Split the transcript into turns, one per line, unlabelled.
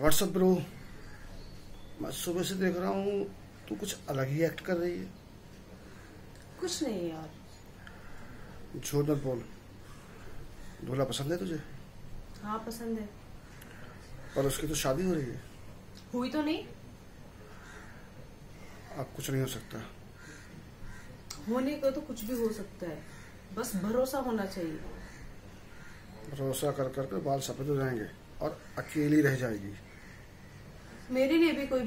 WhatsApp bro मैं सुबह से देख रहा हूँ तू कुछ अलग ही एक्ट कर रही है।
कुछ नहीं यार।
झूठ मत बोल। दूल्हा पसंद है तुझे?
हाँ पसंद है।
पर उसकी तो शादी हो रही है।
हुई तो नहीं?
अब कुछ नहीं हो सकता।
होने को तो कुछ भी हो सकता है। बस भरोसा होना चाहिए।
भरोसा कर कर के बाल सफ़ेद हो जाएँगे और अकेली रह जाएगी।
मेरे लिए भी कोई